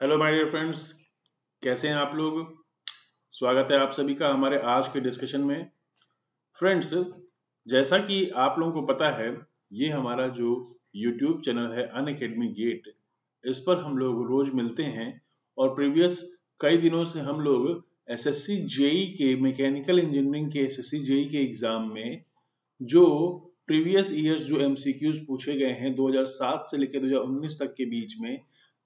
Hello my dear friends कैसे हैं आप लोग? स्वागत है आप सभी का हमारे आज के डिस्कशन में। फ्रेंड्स जैसा कि आप लोगों को पता है, ये हमारा जो यूट्यूब चैनल है अन अकेडमी गेट इस पर हम लोग रोज मिलते हैं और प्रीवियस कई दिनों से हम लोग एसएससी जेई e के मैकेनिकल इंजीनियरिंग के एसएससी जेई e के एग्ज़ाम में, जो प्रीवियस ईयर्स जो एमसीक्यूज पूछे गए हैं 2007 से लेकर 2019 तक के बीच में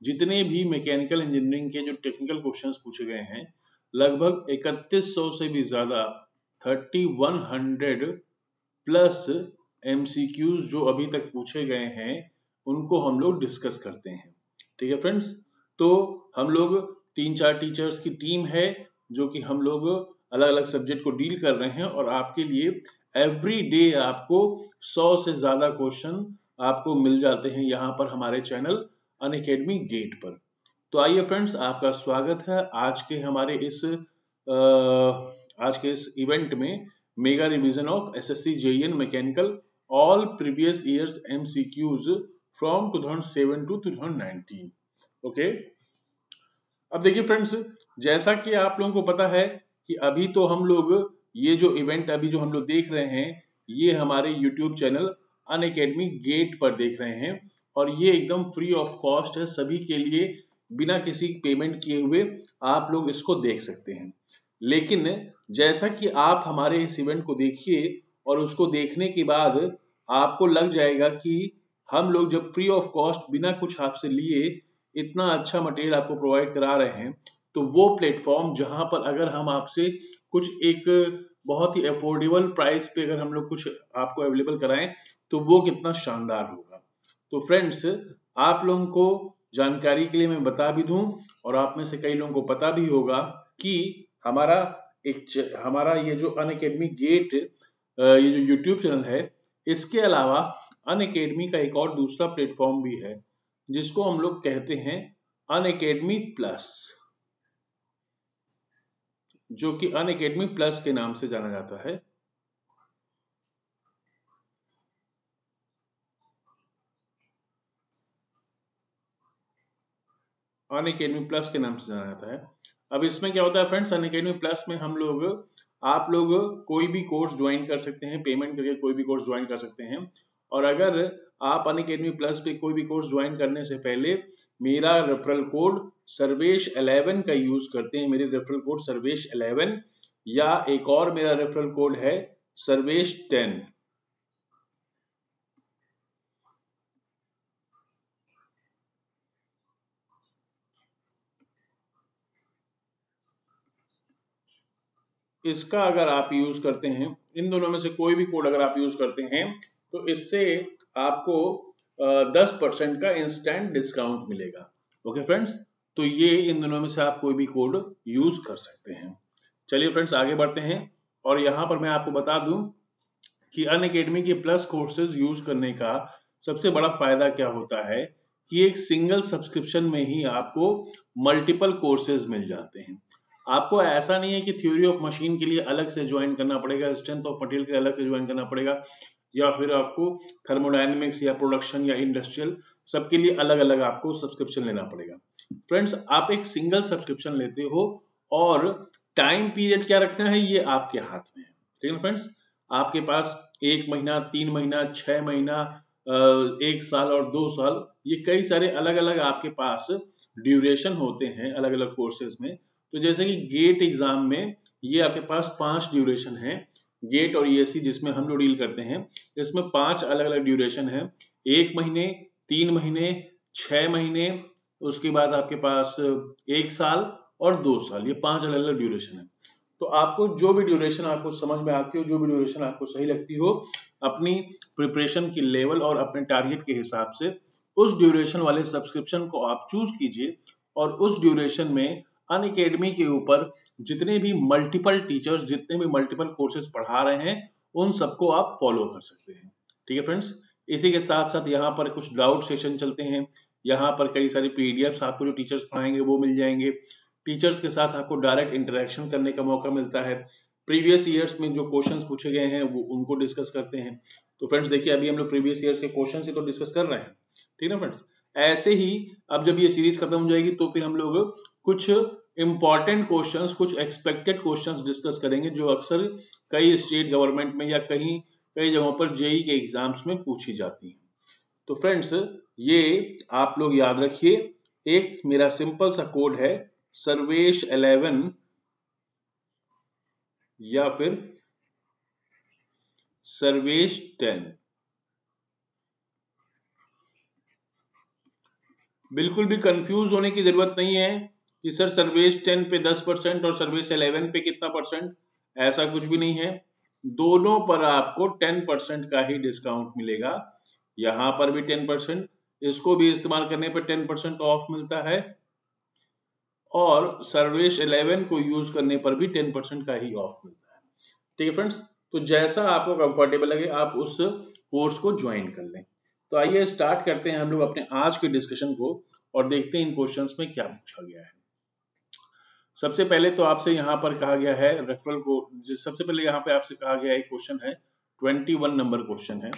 जितने भी मैकेनिकल इंजीनियरिंग के जो टेक्निकल क्वेश्चंस पूछे गए हैं, लगभग 3100 से भी ज़्यादा 3100 प्लस एमसीक्यूज जो अभी तक पूछे गए हैं, उनको हम लोग डिस्कस करते हैं। ठीक है फ्रेंड्स तो हम लोग तीन चार टीचर्स की टीम है, जो कि हम लोग अलग अलग सब्जेक्ट को डील कर रहे हैं और आपके लिए एवरी डे आपको 100 से ज़्यादा क्वेश्चन आपको मिल जाते हैं यहाँ पर हमारे चैनल अन अकेडमी गेट पर। तो आइए फ्रेंड्स, आपका स्वागत है आज के हमारे इस आज के इस इवेंट में mega revision of SSC JEN mechanical all previous years MCQs from 2007 to 2019 okay अब देखिए फ्रेंड्स, जैसा कि आप लोगों को पता है कि अभी तो हम लोग, ये जो इवेंट अभी जो हम लोग देख रहे हैं, ये हमारे YouTube channel Unacademy GATE पर देख रहे हैं। और ये एकदम फ्री ऑफ़ कॉस्ट है सभी के लिए, बिना किसी पेमेंट किए हुए आप लोग इसको देख सकते हैं। लेकिन जैसा कि आप हमारे इस इवेंट को देखिए और उसको देखने के बाद आपको लग जाएगा कि हम लोग जब फ्री ऑफ़ कॉस्ट बिना कुछ आपसे लिए इतना अच्छा मटेरियल आपको प्रोवाइड करा रहे हैं तो वो प्लेटफॉर्म जहाँ पर अगर हम आपसे कुछ एक बहुत ही अफोर्डेबल प्राइस पे अगर हम लोग कुछ आपको अवेलेबल कराएँ तो वो कितना शानदार होगा। तो फ्रेंड्स आप लोगों को जानकारी के लिए मैं बता भी दूँ और आप में से कई लोगों को पता भी होगा कि हमारा एक हमारा ये जो अन अकेडमी गेट ये जो यूट्यूब चैनल है, इसके अलावा अन अकेडमी का एक और दूसरा प्लेटफॉर्म भी है, जिसको हम लोग कहते हैं अन अकेडमी प्लस जो कि अन अकेडमी प्लस के नाम से जाना जाता है। अन अकेडमी प्लस के नाम से जाना जाता है। अब इसमें क्या होता है फ्रेंड्स अन अकेडमी प्लस में हम लोग, आप लोग कोई भी कोर्स ज्वाइन कर सकते हैं, पेमेंट करके कोई भी कोर्स ज्वाइन कर सकते हैं। और अगर आप अन अकेडमी प्लस पे कोई भी कोर्स ज्वाइन करने से पहले मेरा रेफरल कोड सर्वेश 11 का यूज़ करते हैं, मेरे रेफरल कोड सर्वेश 11 या एक और मेरा रेफरल कोड है सर्वेश 10 इसका अगर आप यूज़ करते हैं, इन दोनों में से कोई भी कोड अगर आप यूज़ करते हैं तो इससे आपको दस परसेंट का इंस्टेंट डिस्काउंट मिलेगा। Okay friends? तो ये इन दोनों में से आप कोई भी कोड यूज़ कर सकते हैं। चलिए फ्रेंड्स, आगे बढ़ते हैं। और यहाँ पर मैं आपको बता दूँ कि अन अकेडमी के प्लस कोर्सेज यूज़ करने का सबसे बड़ा फ़ायदा क्या होता है कि एक सिंगल सब्सक्रिप्शन में ही आपको मल्टीपल कोर्सेज मिल जाते हैं। आपको ऐसा नहीं है कि थ्योरी ऑफ़ मशीन के लिए अलग से ज्वाइन करना पड़ेगा स्ट्रेंथ ऑफ़ मटेरियल के लिए अलग से ज्वाइन करना पड़ेगा, या फिर आपको थर्मोडाइनमिक्स या प्रोडक्शन या इंडस्ट्रियल सबके लिए अलग अलग आपको सब्सक्रिप्शन लेना पड़ेगा। फ्रेंड्स आप एक सिंगल सब्सक्रिप्शन लेते हो और टाइम पीरियड क्या रखते हैं? ये आपके हाथ में है। ठीक है फ्रेंड्स आपके पास एक महीना, तीन महीना, छह महीना एक साल और दो साल, ये कई सारे अलग अलग आपके पास ड्यूरेशन होते हैं अलग अलग कोर्सेज में। तो जैसे कि गेट एग्ज़ाम में ये आपके पास पाँच ड्यूरेशन है गेट और ईएससी जिसमें हम लोग डील करते हैं, इसमें पाँच अलग अलग ड्यूरेशन है। एक महीने, तीन महीने, छह महीने, उसके बाद आपके पास एक साल और दो साल, ये पाँच अलग अलग ड्यूरेशन है। तो आपको जो भी ड्यूरेशन आपको समझ में आती हो, जो भी ड्यूरेशन आपको सही लगती हो, अपनी प्रिपरेशन की लेवल और अपने टारगेट के हिसाब से, उस ड्यूरेशन वाले सब्सक्रिप्शन को आप चूज़ कीजिए और उस ड्यूरेशन में अन अकेडमी के ऊपर जितने भी मल्टीपल टीचर्स जितने भी मल्टीपल कोर्सेज पढ़ा रहे हैं, उन सबको आप फॉलो कर सकते हैं। ठीक है फ्रेंड्स इसी के साथ साथ यहाँ पर कुछ डाउट सेशन चलते हैं। यहाँ पर कई सारे पीडीएफ आपको जो टीचर्स पढ़ाएँगे वो मिल जाएँगे। टीचर्स के साथ आपको डायरेक्ट इंटरेक्शन करने का मौका मिलता है। प्रीवियस ईयर्स में जो क्वेश्चंस पूछे गए हैं, वो उनको डिस्कस करते हैं। तो फ्रेंड्स देखिए, अभी हम लोग प्रीवियस ईयर्स के क्वेश्चन ही तो डिस्कस कर रहे हैं। ठीक है फ्रेंड्स ऐसे ही, अब जब ये सीरीज़ खत्म हो जाएगी तो फिर हम लोग कुछ इंपॉर्टेंट क्वेश्चंस कुछ एक्सपेक्टेड क्वेश्चंस डिस्कस करेंगे, जो अक्सर कई स्टेट गवर्नमेंट में या कहीं, कई जगहों पर जेई के एग्ज़ाम्स में पूछी जाती हैं। तो फ्रेंड्स ये आप लोग याद रखिए, एक मेरा सिंपल सा कोड है, सर्वेश 11 या फिर सर्वेश 10 बिल्कुल भी कंफ्यूज होने की ज़रूरत नहीं है। कि सर सर्वेश 10 पे 10 परसेंट और सर्वेश 11 पे कितना परसेंट? ऐसा कुछ भी नहीं है। दोनों पर आपको 10 परसेंट का ही डिस्काउंट मिलेगा। यहाँ पर भी 10 परसेंट। इसको भी इस्तेमाल करने पर 10 परसेंट ऑफ़ मिलता है। और सर्वेश 11 को यूज़ करने पर भी 10 परसेंट का ही ऑफ़ मिलता है। ठीक है फ्रेंड्स तो जैसा आपको कंफर्टेबल लगे, आप उस कोर्स को ज्वाइन कर लें। तो आइए स्टार्ट करते हैं हम लोग अपने आज के डिस्कशन को और देखते हैं इन क्वेश्चंस में क्या पूछा गया है। सबसे पहले तो आपसे यहाँ पर कहा गया है रेफरल को सबसे पहले यहाँ पे आपसे कहा गया एक क्वेश्चन है 21 नंबर क्वेश्चन है।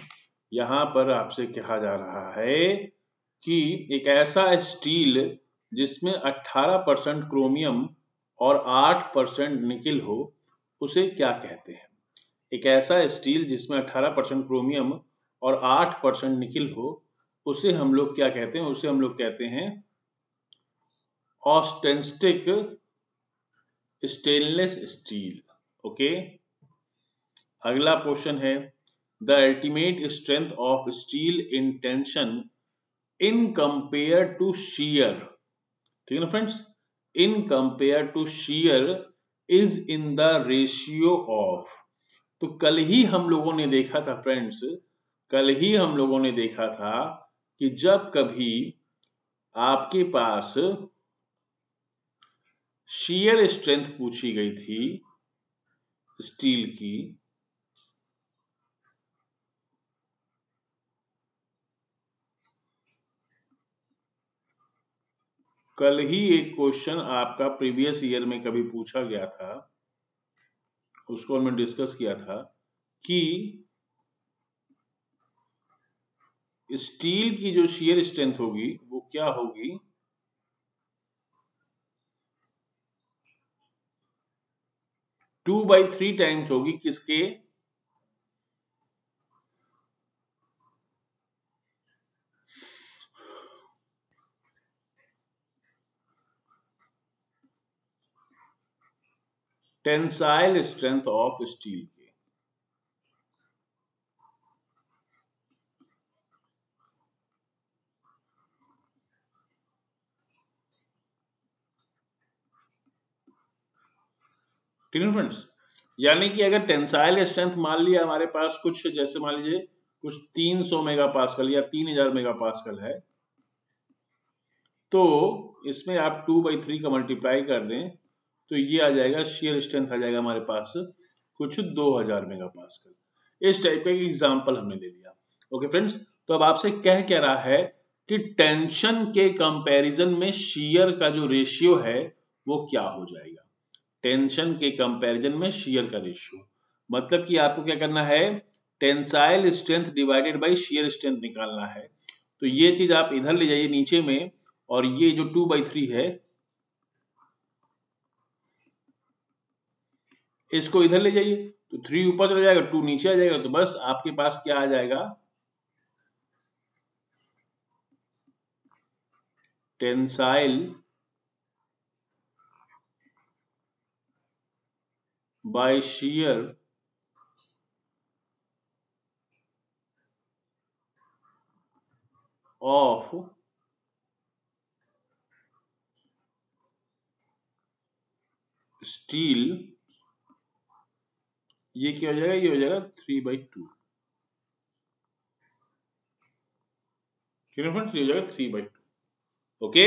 यहाँ पर आपसे कहा जा रहा है कि एक ऐसा स्टील जिसमें 18 परसेंट क्रोमियम और 8 परसेंट निकिल हो, उसे क्या कहते हैं? एक ऐसा स्टील जिसमें 18 परसेंट क्रोमियम और 8 परसेंट निकिल हो, उसे हम लोग क्या कहते हैं? उसे हम लोग कहते हैं ऑस्टेंस्टिक स्टेनलेस स्टील ओके अगला क्वेश्चन है the ultimate strength of steel in tension in compare to shear ठीक है ना friends in compare to shear is in the ratio of तो कल ही हम लोगों ने देखा था फ्रेंड्स कल ही हम लोगों ने देखा था कि जब कभी आपके पास शेयर स्ट्रेंथ पूछी गई थी स्टील की। कल ही एक क्वेश्चन आपका प्रीवियस ईयर में कभी पूछा गया था, उसको हमने डिस्कस किया था कि स्टील की जो शेयर स्ट्रेंथ होगी, वो क्या होगी? टू बाई थ्री टाइम्स होगी किसके? टेंसाइल स्ट्रेंथ ऑफ़ स्टील के ठीक है फ्रेंड्स यानी कि अगर टेंसाइल स्ट्रेंथ मान लिया हमारे पास कुछ, जैसे मान लीजिए कुछ 300 मेगा पास्कल या 3000 मेगा पास्कल है तो इसमें आप टू बाई थ्री का मल्टीप्लाई कर दें तो ये आ जाएगा शेयर स्ट्रेंथ आ जाएगा हमारे पास कुछ 2000 मेगा पास्कल इस टाइप का एक एग्ज़ाम्पल हमने ले लिया ओके फ्रेंड्स तो अब आपसे कह क्या रहा है कि टेंशन के कंपैरिजन में शेयर का जो रेशियो है, वो क्या हो जाएगा? टेंशन के कंपैरिजन में शेयर का रेशियो मतलब कि आपको क्या करना है? Tensile strength divided by shear strength निकालना है। तो ये चीज़ आप इधर ले जाइए नीचे में, और ये जो टू बाई थ्री है, इसको इधर ले जाइए। तो थ्री ऊपर चला जाएगा टू नीचे आ जाएगा तो बस आपके पास क्या आ जाएगा? Tensile by shear of steel ये क्या हो जाएगा? ये हो जाएगा थ्री बाई टू फ्रेंड्स ये हो जाएगा थ्री बाई टू ओके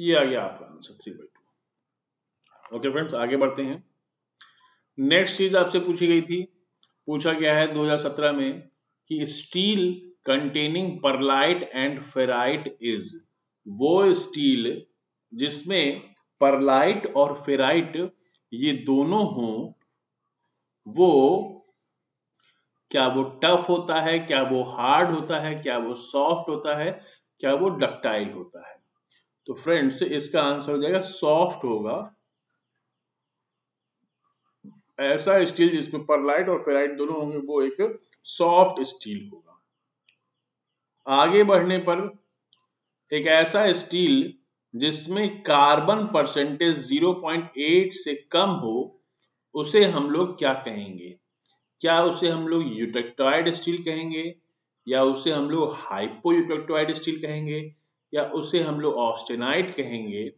ये आ गया आपका answer three by two okay friends आगे बढ़ते हैं। नेक्स्ट चीज़ आपसे पूछी गई थी। पूछा गया है 2017 में कि steel containing pearlite and ferrite is वो स्टील जिसमें परलाइट और फेराइट ये दोनों हो, वो क्या वो टफ होता है, क्या वो हार्ड होता है, क्या वो सॉफ्ट होता है, क्या वो डक्टाइल होता है। तो फ्रेंड्स इसका आंसर हो जाएगा सॉफ्ट होगा। ऐसा स्टील जिसमें परलाइट और फेराइट दोनों होंगे, वो एक सॉफ्ट स्टील होगा। आगे बढ़ने पर एक ऐसा स्टील जिसमें कार्बन परसेंटेज 0.8 से कम हो, उसे हम लोग क्या कहेंगे? क्या उसे हम लोग यूटेक्टॉइड स्टील कहेंगे? या उसे हम लोग हाइपो यूटेक्टॉइड स्टील कहेंगे? या उसे हम लोग ऑस्टेनाइट कहेंगे,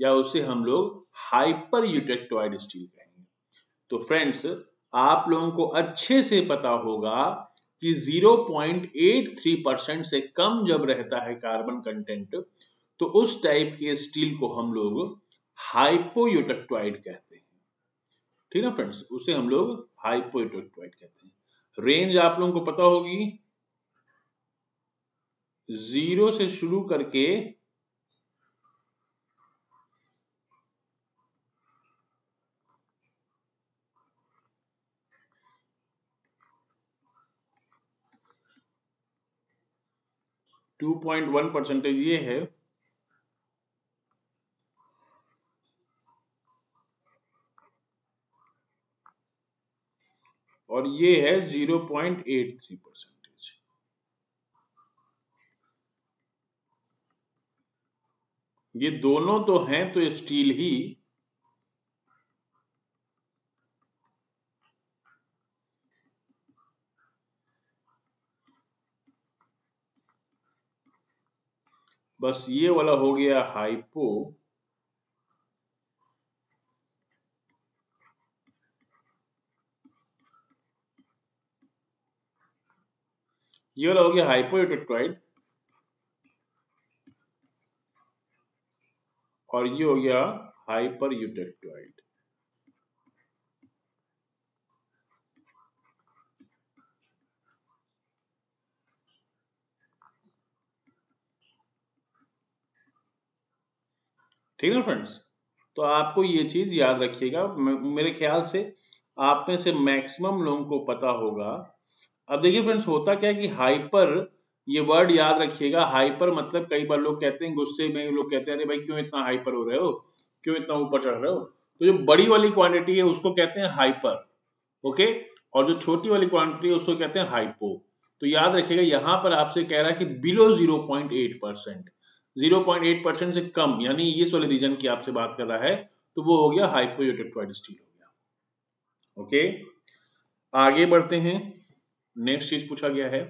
या उसे हम लोग हाइपर यूटेक्टॉइड स्टील कहेंगे। तो फ्रेंड्स, आप लोगों को अच्छे से पता होगा कि 0.83 परसेंट से कम जब रहता है कार्बन कंटेंट तो उस टाइप के स्टील को हम लोग हाइपोयूटेक्टॉइड कहते हैं। ठीक है फ्रेंड्स? उसे हम लोग हाइपोयूटेक्टॉइड कहते हैं। रेंज आप लोगों को पता होगी? ज़ीरो से शुरू करके टू पॉइंट वन परसेंटेज ये है। और ये है zero point eight three percent ये दोनों तो हैं तो स्टील ही। बस ये वाला हो गया हाइपो। ये वाला हो गया हाइपो और ये हो गया हाइपर यूटेक्टोइड ठीक है फ्रेंड्स तो आपको ये चीज़ याद रखिएगा। मेरे ख्याल से आप में से मैक्सिमम लोगों को पता होगा। अब देखिए फ्रेंड्स होता क्या है कि हाइपर ये वर्ड याद रखिएगा हाइपर मतलब कई बार लोग कहते हैं, गुस्से में लोग कहते हैं, अरे भाई, क्यों इतना हाइपर हो रहे हो? क्यों इतना ऊपर चढ़ रहे हो? तो जो बड़ी वाली क्वांटिटी है, उसको कहते हैं हाइपर ओके और जो छोटी वाली क्वांटिटी है, उसको कहते हैं हाइपो तो याद रखिएगा, यहाँ पर आपसे कह रहा है कि below zero point eight percent zero point eight percent से कम, यानी इस वाले रीजन की आपसे बात कर रहा है तो वो हो गया हाइपोयोटेक्टोइड स्टील हो गया ओके आगे बढ़ते हैं नेक्स्ट चीज़ पूछा गया है।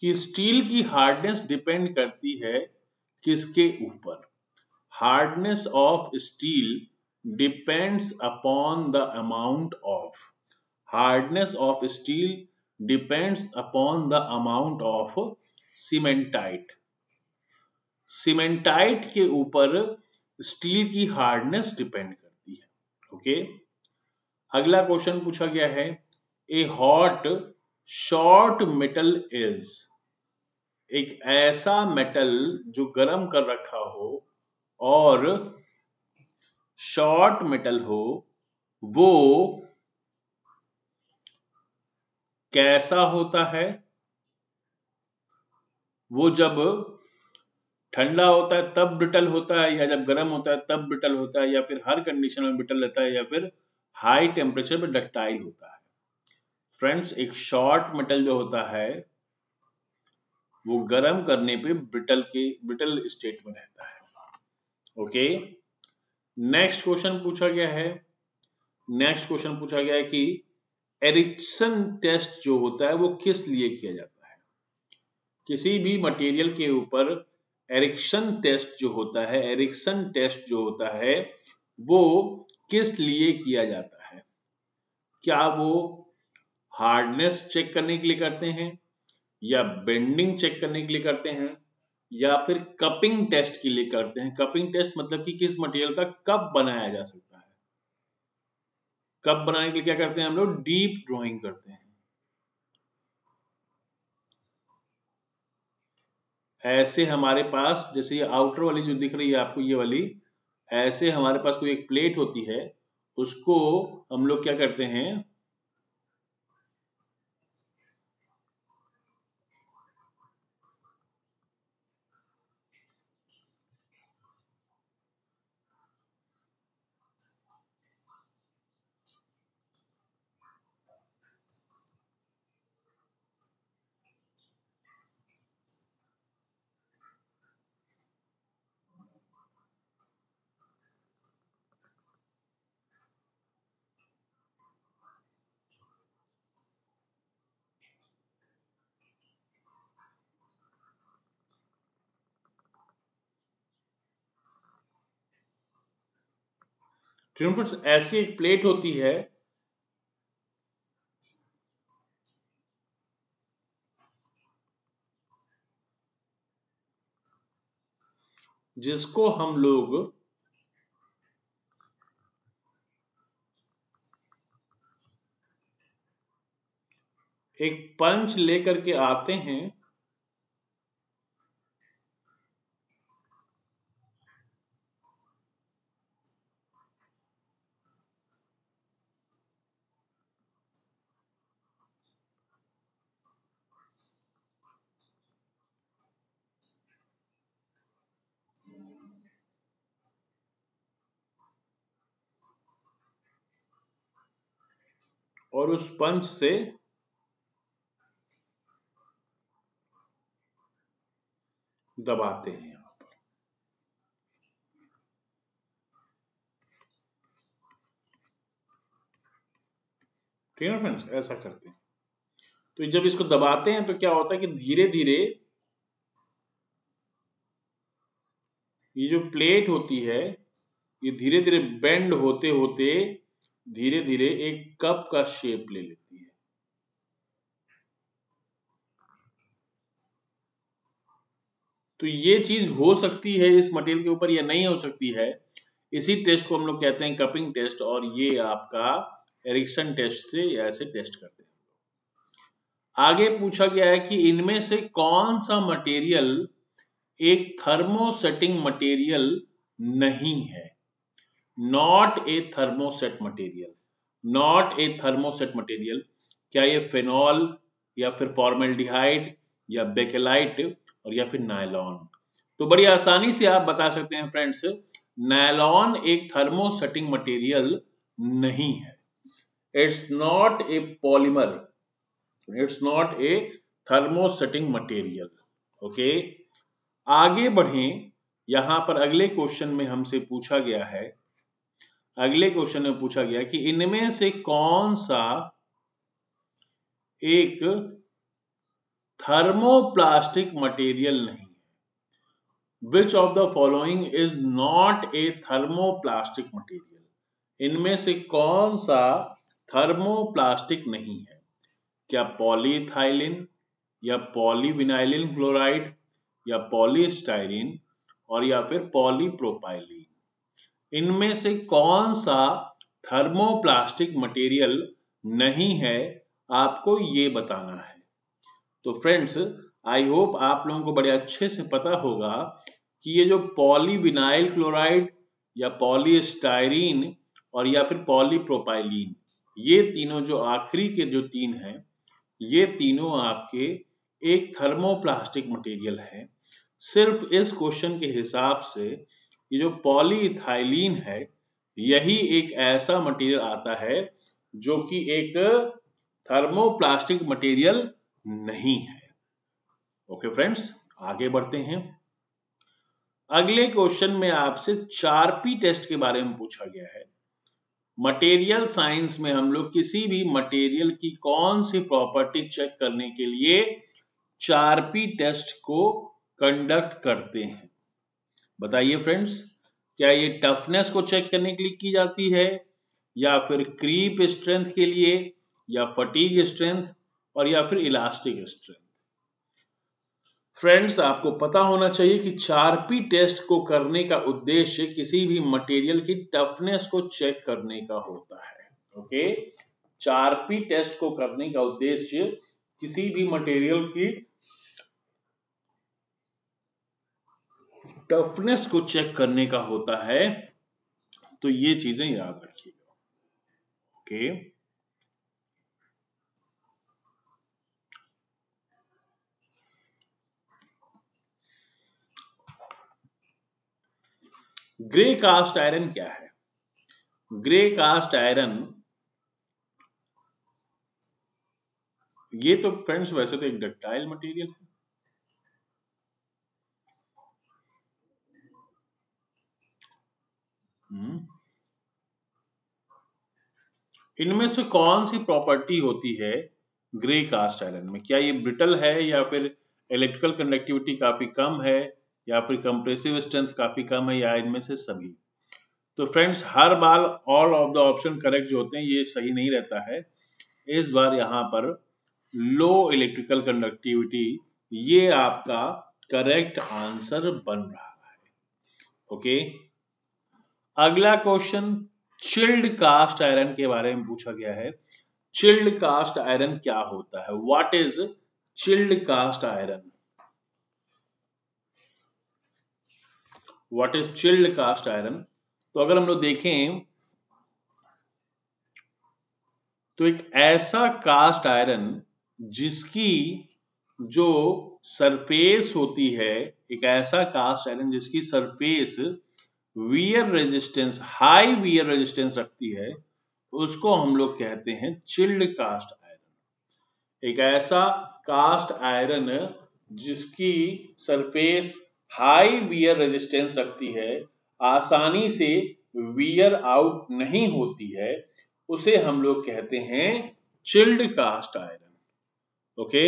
कि स्टील की हार्डनेस डिपेंड करती है किसके ऊपर। Hardness of steel depends upon the amount of. Hardness of steel depends upon the amount of cementite. Cementite के ऊपर स्टील की हार्डनेस डिपेंड करती है। ओके? okay? अगला क्वेश्चन पूछा गया है, a hot short metal is, एक ऐसा मेटल जो गर्म कर रखा हो और शॉर्ट मेटल हो, वो कैसा होता है? वो जब ठंडा होता है, तब ब्रिटल होता है, या जब गर्म होता है, तब ब्रिटल होता है, या फिर हर कंडीशन में ब्रिटल रहता है, या फिर हाई टेम्परेचर पे डक्टाइल होता है। फ्रेंड्स, एक शॉर्ट मेटल जो होता है, वो गर्म करने पे ब्रिटल के, ब्रिटल स्टेट में रहता है। ओके नेक्स्ट क्वेश्चन पूछा गया है। नेक्स्ट क्वेश्चन पूछा गया है कि एरिक्सन टेस्ट जो होता है, वो किस लिए किया जाता है? किसी भी मटेरियल के ऊपर एरिक्सन टेस्ट जो होता है एरिक्सन टेस्ट जो होता है, वो किस लिए किया जाता है? क्या वो हार्डनेस चेक करने के लिए करते हैं, या बेंडिंग चेक करने के लिए करते हैं, या फिर कपिंग टेस्ट के लिए करते हैं। कपिंग टेस्ट मतलब कि किस मटेरियल का कप बनाया जा सकता है। कप बनाने के लिए क्या करते हैं हम लोग? डीप ड्रॉइंग करते हैं। ऐसे हमारे पास, जैसे ये आउटर वाली जो दिख रही है आपको, ये वाली, ऐसे हमारे पास कोई एक प्लेट होती है, उसको हम लोग क्या करते हैं? ट्रिम्फर्स ऐसी एक प्लेट होती है, जिसको हम लोग एक पंच लेकर के आते हैं। और उस पंच से दबाते हैं यहाँ पर ठीक है फ्रेंड्स ऐसा करते हैं। तो जब इसको दबाते हैं तो क्या होता है कि धीरे धीरे ये जो प्लेट होती है, ये धीरे धीरे बेंड होते होते धीरे धीरे एक कप का शेप ले लेती है। तो ये चीज़ हो सकती है इस मटेरियल के ऊपर या नहीं हो सकती है, इसी टेस्ट को हम लोग कहते हैं कपिंग टेस्ट और ये आपका एरिक्सन टेस्ट से ऐसे टेस्ट करते हैं। आगे पूछा गया है कि इनमें से कौन सा मटेरियल एक थर्मोसेटिंग मटेरियल नहीं है। Not a thermoset material not a thermoset material क्या ये फेनॉल या फिर फॉर्मेल्डिहाइड या बेकेलाइट और या फिर नायलॉन तो बड़ी आसानी से आप बता सकते हैं फ्रेंड्स नायलॉन एक थर्मोसेटिंग मटेरियल नहीं है। It's not a polymer it's not a thermosetting material okay आगे बढ़ें। यहाँ पर अगले क्वेश्चन में हमसे पूछा गया है अगले क्वेश्चन में पूछा गया कि इनमें से कौन सा एक थर्मोप्लास्टिक मटेरियल नहीं है? Which of the following is not a thermoplastic material इनमें से कौन सा थर्मोप्लास्टिक नहीं है? क्या पॉलीथाइलिन या पॉलीविनाइलिन क्लोराइड या पॉलीस्टाइरिन और या फिर पॉलीप्रोपाइलिन इनमें से कौन सा थर्मोप्लास्टिक मटेरियल नहीं है, आपको ये बताना है। तो फ्रेंड्स, आई होप आप लोगों को बड़े अच्छे से पता होगा कि ये जो पॉलीविनाइल क्लोराइड या पॉलीस्टाइरीन और या फिर पॉलीप्रोपाइलीन, ये तीनों जो आखिरी के जो तीन हैं, ये तीनों आपके एक थर्मोप्लास्टिक मटेरियल है। सिर्फ़ इस क्वेश्चन के हिसाब से ये जो पॉलीथाइलीन है, यही एक ऐसा मटेरियल आता है जो कि एक थर्मोप्लास्टिक मटेरियल नहीं है। ओके फ्रेंड्स आगे बढ़ते हैं। अगले क्वेश्चन में आपसे चारपी टेस्ट के बारे में पूछा गया है। मटेरियल साइंस में हम लोग किसी भी मटेरियल की कौन सी प्रॉपर्टी चेक करने के लिए चारपी टेस्ट को कंडक्ट करते हैं। बताइए फ्रेंड्स क्या ये टफनेस को चेक करने के लिए की जाती है? या फिर क्रीप स्ट्रेंथ के लिए, या फटीग स्ट्रेंथ और या फिर इलास्टिक स्ट्रेंथ फ्रेंड्स आपको पता होना चाहिए कि चारपी टेस्ट को करने का उद्देश्य किसी भी मटेरियल की टफनेस को चेक करने का होता है ओके चारपी टेस्ट को करने का उद्देश्य किसी भी मटेरियल की टफनेस को चेक करने का होता है तो ये चीज़ें याद रखिएगा। ओके ग्रे कास्ट आयरन क्या है? ग्रे कास्ट आयरन ये तो फ्रेंड्स वैसे तो एक डक्टाइल मटेरियल है। इनमें से कौन सी प्रॉपर्टी होती है ग्रे कास्ट आयरन में? क्या ये ब्रिटल है या फिर इलेक्ट्रिकल कंडक्टिविटी काफ़ी कम है या फिर कंप्रेसिव स्ट्रेंथ काफ़ी कम है या इनमें से सभी? तो फ्रेंड्स, हर बार all of the option correct जो होते हैं, ये सही नहीं रहता है। इस बार यहाँ पर लो इलेक्ट्रिकल कंडक्टिविटी ये आपका करेक्ट आंसर बन रहा है। ओके अगला क्वेश्चन, चिल्ड कास्ट आयरन के बारे में पूछा गया है। चिल्ड कास्ट आयरन क्या होता है? What is chilled cast iron? What is chilled cast iron? तो अगर हम लोग देखें तो एक ऐसा कास्ट आयरन जिसकी जो सरफेस होती है, एक ऐसा कास्ट आयरन जिसकी surface wear resistance high wear resistance रखती है, उसको हम लोग कहते हैं चिल्ड कास्ट आयरन एक ऐसा कास्ट आयरन जिसकी सरफेस हाई वियर रेजिस्टेंस रखती है, आसानी से वियर आउट नहीं होती है, उसे हम लोग कहते हैं chilled cast iron okay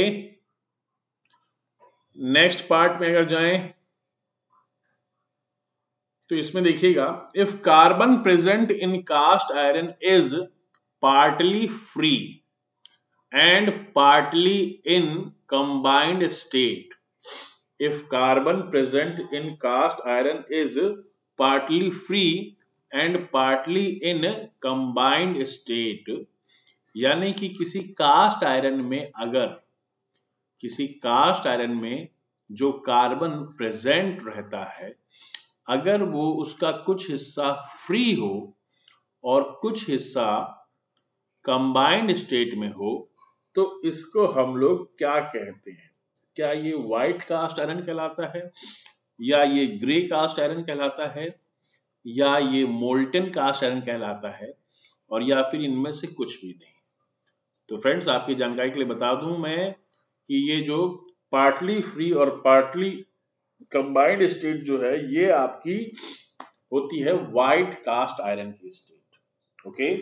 next part में अगर जाएँ तो इसमें देखिएगा if carbon present in cast iron is partly free and partly in combined state if carbon present in cast iron is partly free and partly in combined state यानी कि किसी cast iron में अगर, किसी कास्ट आयरन में जो carbon present रहता है अगर वो उसका कुछ हिस्सा फ्री हो और कुछ हिस्सा कंबाइंड स्टेट में हो तो इसको हम लोग क्या कहते हैं? क्या ये व्हाइट कास्ट आयरन कहलाता है? या ये ग्रे कास्ट आयरन कहलाता है? या ये मोल्टन कास्ट आयरन कहलाता है? और या फिर इनमें से कुछ भी नहीं। तो फ्रेंड्स आपकी जानकारी के लिए बता दूँ मैं कि ये जो पार्टली फ्री और पार्टली कंबाइंड स्टेट जो है, ये आपकी होती है वाइट कास्ट आयरन की स्टेट ओके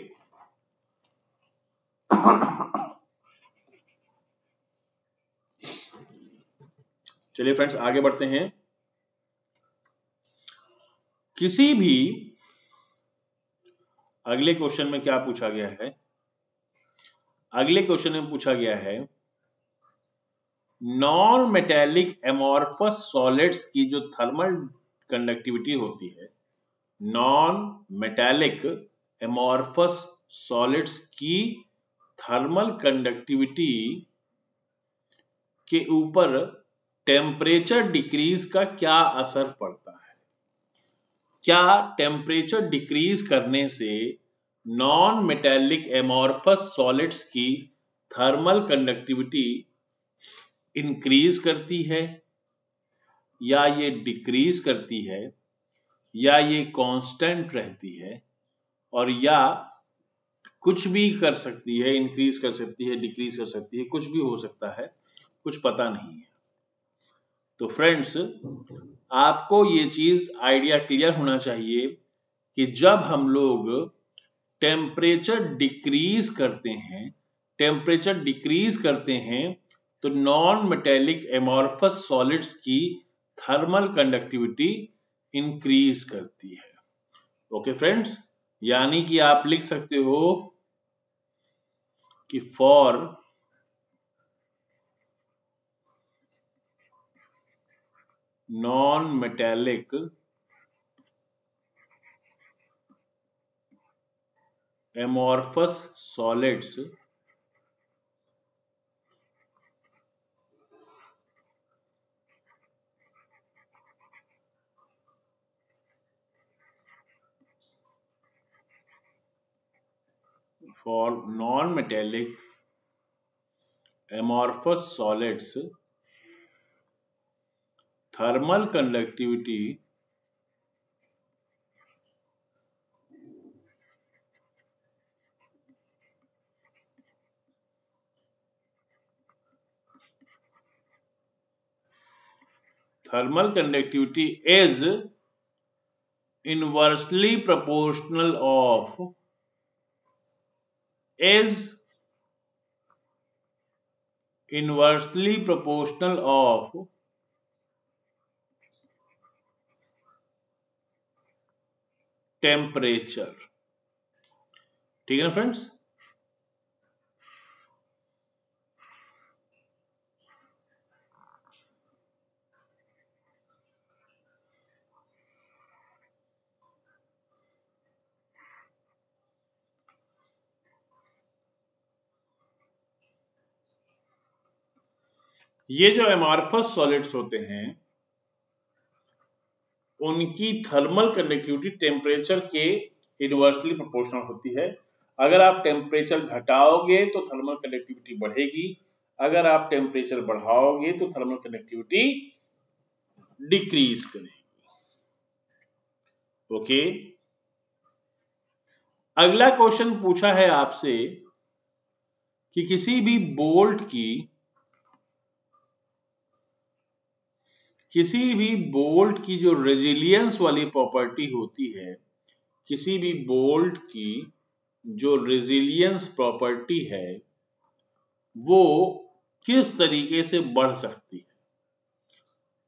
चलिए फ्रेंड्स आगे बढ़ते हैं। किसी भी अगले क्वेश्चन में क्या पूछा गया है? अगले क्वेश्चन में पूछा गया है नॉन मेटेलिक एमोर्फस सॉलिड्स की जो थर्मल कंडक्टिविटी होती है, नॉन मेटेलिक एमोर्फस सॉलिड्स की थर्मल कंडक्टिविटी के ऊपर टेम्परेचर डिक्रीज का क्या असर पड़ता है? क्या टेम्परेचर डिक्रीज करने से नॉन मेटेलिक एमोर्फस सॉलिड्स की थर्मल कंडक्टिविटी इंक्रीज करती है, या ये डिक्रीज करती है, या ये कांस्टेंट रहती है, और या कुछ भी कर सकती है इंक्रीज कर सकती है डिक्रीज कर सकती है, कुछ भी हो सकता है, कुछ पता नहीं है। तो फ्रेंड्स आपको ये चीज़ आइडिया क्लियर होना चाहिए कि जब हम लोग टेम्परेचर डिक्रीज करते हैं टेम्परेचर डिक्रीज करते हैं तो नॉन मेटेलिक एमोर्फस सॉलिड्स की थर्मल कंडक्टिविटी इंक्रीज करती है। ओके फ्रेंड्स यानी कि आप लिख सकते हो कि for non metallic amorphous solids for non-metallic amorphous solids. Thermal conductivity thermal conductivity is inversely proportional of is inversely proportional of temperature ठीक है ना फ्रेंड्स ये जो एमार्फस सॉलिड्स होते हैं, उनकी थर्मल कंडक्टिविटी टेम्परेचर के इनवर्सली प्रोपोर्शनल होती है। अगर आप टेम्परेचर घटाओगे तो थर्मल कंडक्टिविटी बढ़ेगी। अगर आप टेम्परेचर बढ़ाओगे तो थर्मल कंडक्टिविटी डिक्रीज करेगी। ओके अगला क्वेश्चन पूछा है आपसे कि किसी भी बोल्ट की किसी भी बोल्ट की जो रेजिलियंस वाली प्रॉपर्टी होती है, किसी भी बोल्ट की जो रेजिलियंस प्रॉपर्टी है, वो किस तरीके से बढ़ सकती है?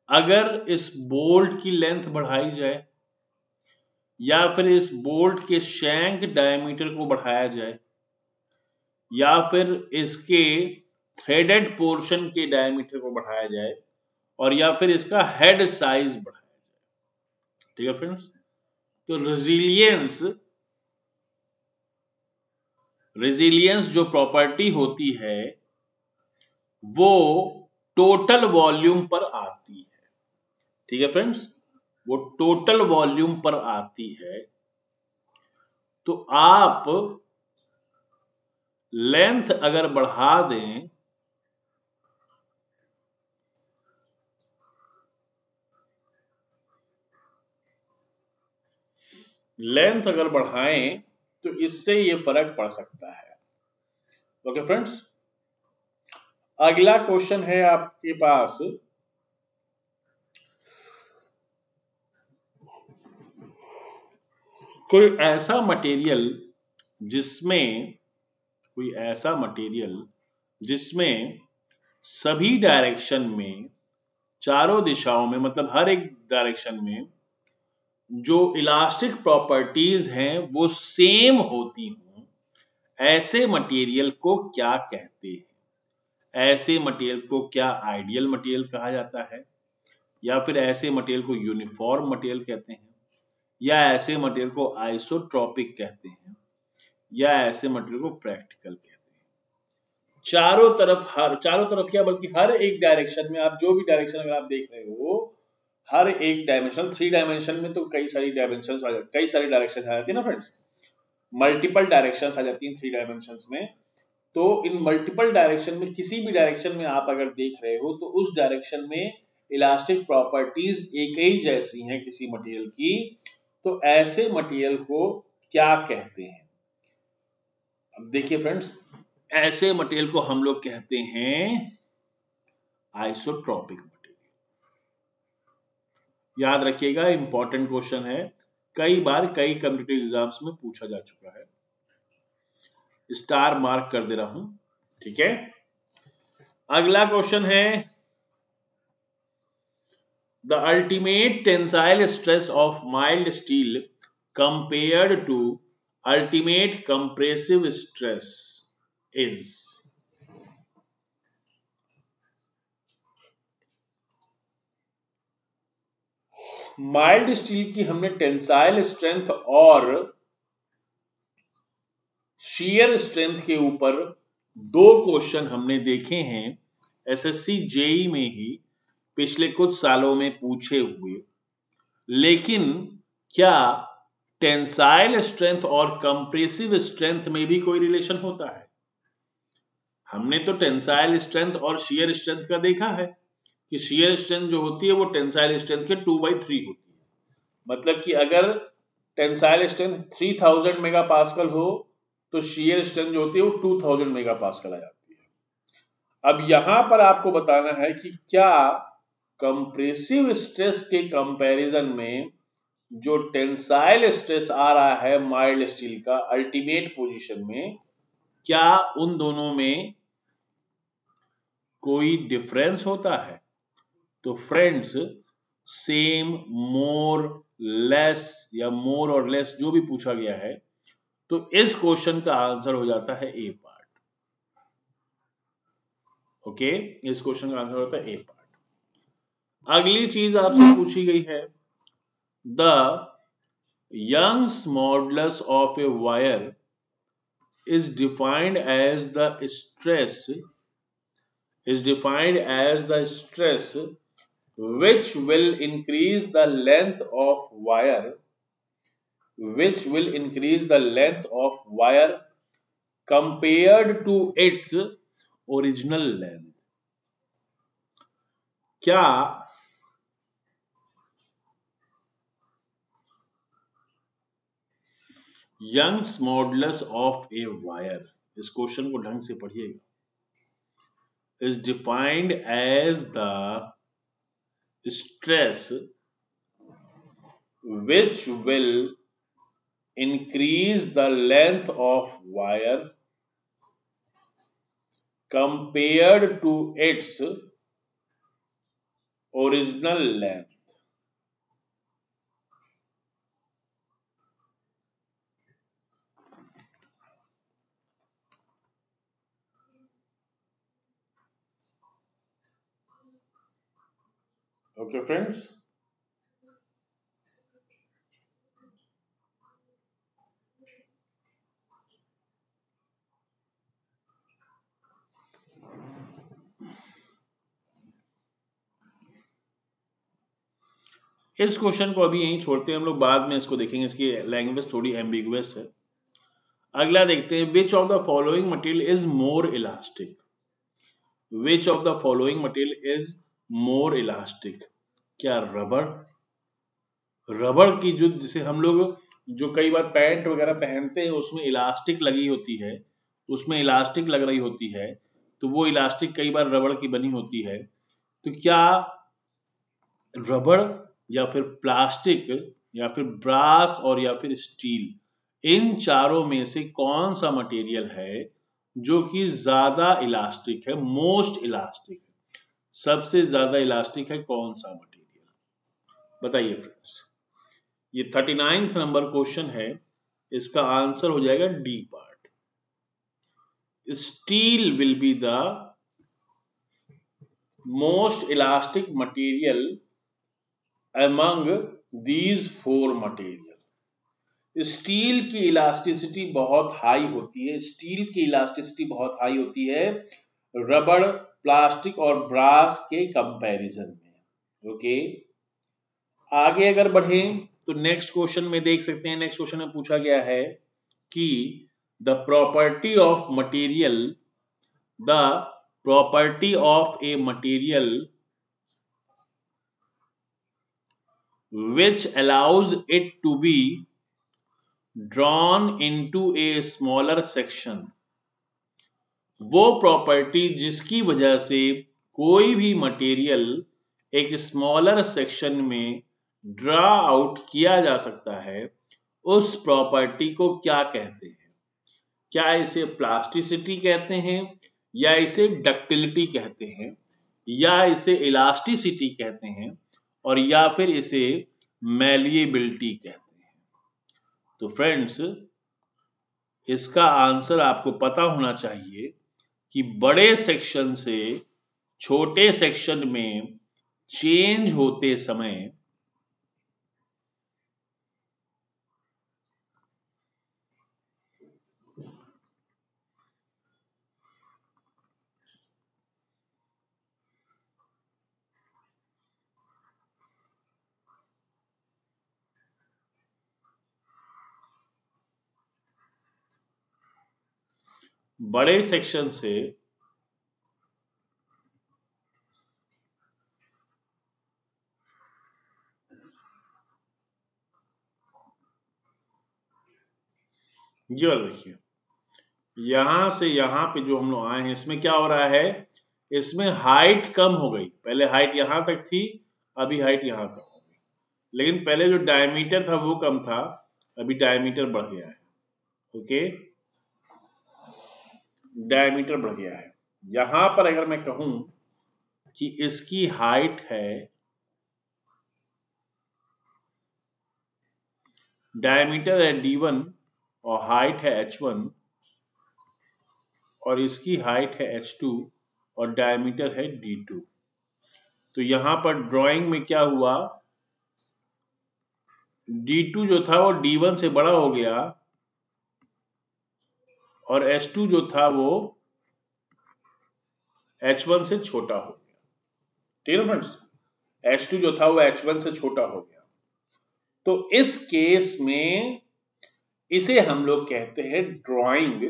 अगर इस बोल्ट की लेंथ बढ़ाई जाए, या फिर इस बोल्ट के शैंक डायमीटर को बढ़ाया जाए, या फिर इसके थ्रेडेड पोर्शन के डायमीटर को बढ़ाया जाए और या फिर इसका हेड साइज़ बढ़ाया जाए। ठीक है फ्रेंड्स तो रेजिलियंस रेजिलियंस जो प्रॉपर्टी होती है, वो टोटल वॉल्यूम पर आती है। ठीक है फ्रेंड्स वो टोटल वॉल्यूम पर आती है। तो आप लेंथ अगर बढ़ा दें लेंथ अगर बढ़ाएँ तो इससे ये फ़र्क पड़ सकता है। ओके फ्रेंड्स अगला क्वेश्चन है आपके पास। कोई ऐसा मटेरियल जिसमें, कोई ऐसा मटेरियल जिसमें सभी डायरेक्शन में, चारों दिशाओं में मतलब हर एक डायरेक्शन में जो इलास्टिक प्रॉपर्टीज़ हैं, वो सेम होती हों। ऐसे मटेरियल को क्या कहते हैं? ऐसे मटेरियल को क्या आइडियल मटेरियल कहा जाता है? या फिर ऐसे मटेरियल को यूनिफॉर्म मटेरियल कहते हैं? या ऐसे मटेरियल को आइसोट्रॉपिक कहते हैं? या ऐसे मटेरियल को प्रैक्टिकल कहते हैं? चारों तरफ़ हर, चारों तरफ़ क्या, बल्कि हर एक डायरेक्शन में आप, जो भी डायरेक्शन अगर आप देख रहे हो हर एक डायमेंशन थ्री डायमेंशन में तो कई सारी डायमेंशन आ जाती कई सारी डायरेक्शन आ जाती है ना फ्रेंड्स मल्टीपल डायरेक्शन आ जाती हैं थ्री डायमेंशन में। तो इन मल्टीपल डायरेक्शन में, किसी भी डायरेक्शन में आप अगर देख रहे हो तो उस डायरेक्शन में इलास्टिक प्रॉपर्टीज़ एक ही जैसी हैं किसी मटेरियल की। तो ऐसे मटेरियल को क्या कहते हैं? अब देखिए फ्रेंड्स ऐसे मटेरियल को हम लोग कहते हैं आइसोट्रॉपिक याद रखिएगा इंपॉर्टेंट क्वेश्चन है। कई बार कई कम्पिटेटिव एग्ज़ाम्स में पूछा जा चुका है। स्टार मार्क कर दे रहा हूँ, ठीक है? अगला क्वेश्चन है the ultimate tensile stress of mild steel compared to ultimate compressive stress is mild steel की हमने टेंसाइल स्ट्रेंथ और शीयर स्ट्रेंथ के ऊपर दो क्वेश्चन हमने देखे हैं एसएससी जेई में ही पिछले कुछ सालों में पूछे हुए। लेकिन क्या टेंसाइल स्ट्रेंथ और कंप्रेसिव स्ट्रेंथ में भी कोई रिलेशन होता है? हमने तो टेंसाइल स्ट्रेंथ और शेयर स्ट्रेंथ का देखा है। कि शेयर स्ट्रेंथ जो होती है वो टेंसाइल स्ट्रेंथ के टू बाई थ्री होती है। मतलब कि अगर tensile strength three thousand mega pascal हो तो शेयर स्ट्रेंथ जो होती है वो टू थाउज़ेंड मेगा पास्कल आ जाती है। अब यहाँ पर आपको बताना है कि क्या कंप्रेसिव स्ट्रेस के कंपैरिजन में जो टेंसाइल स्ट्रेस आ रहा है माइल्ड स्टील का अल्टीमेट पोजीशन में, क्या उन दोनों में कोई डिफरेंस होता है? तो फ्रेंड्स सेम मोर लेस या मोर और लेस जो भी पूछा गया है तो इस क्वेश्चन का आंसर हो जाता है ए पार्ट ओके इस क्वेश्चन का आंसर होता है ए पार्ट अगली चीज़ आपसे पूछी गई है. The Young's modulus of a wire is defined as the stress, is defined as the stress which will increase the length of wire which will increase the length of wire compared to its original length क्या Young's modulus of a wire इस question को ढंग से पढ़िएगा is defined as the stress which will increase the length of wire compared to its original length. Okay, friends. इस question को अभी यहीं छोड़ते हैं। हम लोग बाद में इसको देखेंगे। इसकी लैंग्वेज थोड़ी एम्बिगुअस है। अगला देखते हैं। Which of the following material is more elastic which of the following material is more elastic. क्या रबड़? रबड़ की जो जिसे हम लोग जो कई बार पैंट वगैरह पहनते हैं, उसमें इलास्टिक लगी होती है, उसमें इलास्टिक लग रही होती है तो वो इलास्टिक कई बार रबड़ की बनी होती है। तो क्या रबड़ या फिर प्लास्टिक या फिर ब्रास और या फिर स्टील, इन चारों में से कौन सा मटेरियल है जो कि ज़्यादा इलास्टिक है, मोस्ट इलास्टिक? सबसे ज़्यादा इलास्टिक है कौन सा मटेरियल बताइए फ्रेंड्स ये थर्टी नाइन्थ नंबर क्वेश्चन है, इसका आंसर हो जाएगा D part steel will be the most elastic material among these four material steel की इलास्टिसिटी बहुत हाई होती है। स्टील की इलास्टिसिटी बहुत हाई होती है। रबड़ प्लास्टिक और ब्रास के कंपैरिजन में। ओके आगे अगर बढ़े तो नेक्स्ट क्वेश्चन में देख सकते हैं। नेक्स्ट क्वेश्चन में पूछा गया है कि the property of material the property of a material which allows it to be drawn into a smaller section वो प्रॉपर्टी जिसकी वजह से कोई भी मटेरियल एक स्मॉलर सेक्शन में ड्रा आउट किया जा सकता है, उस प्रॉपर्टी को क्या कहते हैं? क्या इसे प्लास्टिसिटी कहते हैं, या इसे डक्टिलिटी कहते हैं, या इसे इलास्टिसिटी कहते हैं, और या फिर इसे मैलिएबिलिटी कहते हैं? तो फ्रेंड्स इसका आंसर आपको पता होना चाहिए कि बड़े सेक्शन से छोटे सेक्शन में चेंज होते समय बड़े सेक्शन से ये वाला देखिए यहाँ से यहाँ पे जो हम लोग आए हैं, इसमें क्या हो रहा है? इसमें हाइट कम हो गई। पहले हाइट यहाँ तक थी, अभी हाइट यहाँ तक हो गई। लेकिन पहले जो डायमीटर था, वो कम था, अभी डायमीटर बढ़ गया है। ओके डायमीटर बढ़ गया है। यहाँ पर अगर मैं कहूँ कि इसकी हाइट है डायमीटर है डी वन और हाइट है एच वन और इसकी हाइट है एच टू और डायमीटर है डी टू। तो यहाँ पर ड्राइंग में क्या हुआ? डी टू जो था वो डी वन से बड़ा हो गया और एच टू जो था वो एच वन से छोटा हो गया। ठीक है फ्रेंड्स एच टू जो था वो एच वन से छोटा हो गया। तो इस केस में इसे हम लोग कहते हैं ड्राइंग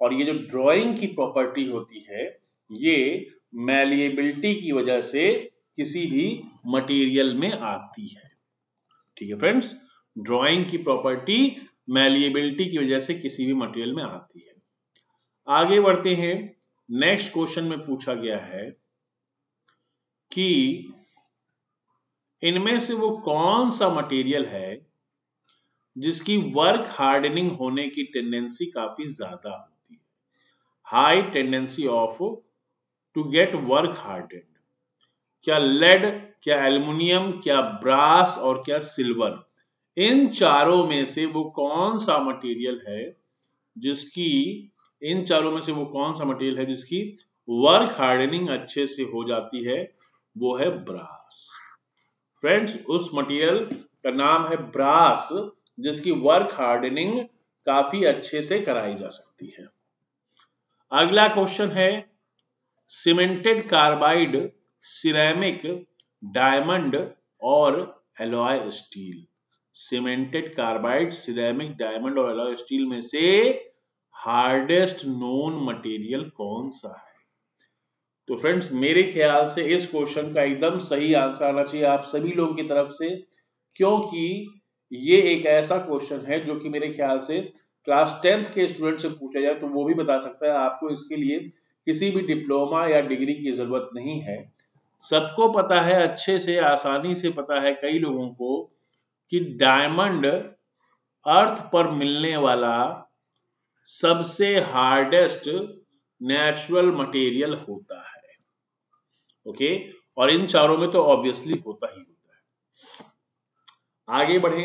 और ये जो ड्राइंग की प्रॉपर्टी होती है, ये मैलिएबिलिटी की वजह से किसी भी मटेरियल में आती है। ठीक है फ्रेंड्स ड्राइंग की प्रॉपर्टी मैलिएबिलिटी की वजह से किसी भी मटेरियल में आती है। आगे बढ़ते हैं। नेक्स्ट क्वेश्चन में पूछा गया है कि इनमें से वो कौन सा मटेरियल है जिसकी वर्क हार्डनिंग होने की टेंडेंसी काफ़ी ज़्यादा होती है। High tendency of to get work hardened क्या लेड क्या एल्युमिनियम क्या ब्रास और क्या सिल्वर इन चारों में से वो कौन सा मटेरियल है जिसकी इन चारों में से वो कौन सा मटेरियल है जिसकी वर्क हार्डनिंग अच्छे से हो जाती है? वो है ब्रास फ्रेंड्स उस मटेरियल का नाम है ब्रास जिसकी वर्क हार्डनिंग काफ़ी अच्छे से कराई जा सकती है। अगला क्वेश्चन है सीमेंटेड कार्बाइड सिरेमिक डायमंड और alloy steel cemented carbide ceramic diamond और एलॉय स्टील में से हार्डेस्ट नोन मटेरियल कौन सा है? तो फ्रेंड्स मेरे ख्याल से इस क्वेश्चन का एकदम सही आंसर आना चाहिए आप सभी लोगों की तरफ़ से, क्योंकि ये एक ऐसा क्वेश्चन है जो कि मेरे ख्याल से क्लास टेंथ के स्टूडेंट से पूछा जाए तो वो भी बता सकता है, आपको इसके लिए किसी भी डिप्लोमा या डिग्री की ज़रूरत नहीं है। सबको पता है, अच्छे से, आसानी से पता है कई लोगों को कि डायमंड अर्थ पर मिलने वाला सबसे हार्डेस्ट नेचुरल मटेरियल होता है। ओके और इन चारों में तो ऑब्वियसली होता ही होता है। आगे बढ़े।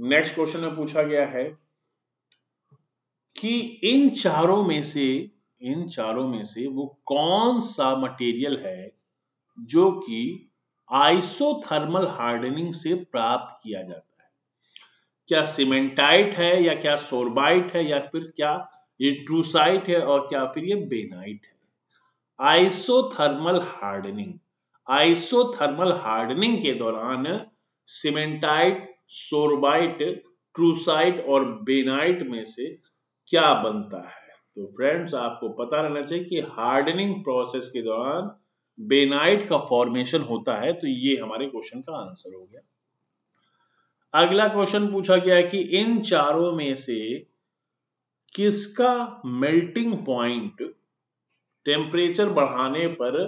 नेक्स्ट क्वेश्चन में पूछा गया है कि इन चारों में से, इन चारों में से वो कौन सा मटेरियल है जो कि आइसोथर्मल हार्डनिंग से प्राप्त किया जाता है? क्या सीमेंटाइट है या क्या सोरबाइट है या फिर क्या ये ट्रूसाइट है और क्या फिर ये बेनाइट है? Isothermal hardening. आइसोथर्मल हार्डनिंग के दौरान सीमेंटाइट, सोरबाइट, ट्रूसाइट और बेनाइट में से क्या बनता है? तो फ्रेंड्स आपको पता रहना चाहिए कि हार्डनिंग प्रोसेस के दौरान बेनाइट का फॉर्मेशन होता है तो ये हमारे क्वेश्चन का आंसर हो गया। अगला क्वेश्चन पूछा गया है कि इन चारों में से किसका मेल्टिंग पॉइंट टेम्परेचर बढ़ाने पर